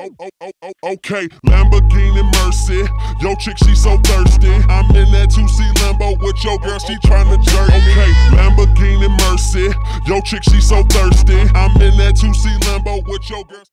Oh, oh, oh, okay, Lamborghini Mercy. Yo, chick, she so thirsty. I'm in that 2C Lambo with your girl, she tryna jerk. Okay, Lamborghini Mercy. Yo, chick, she so thirsty. I'm in that 2C Lambo with your girl.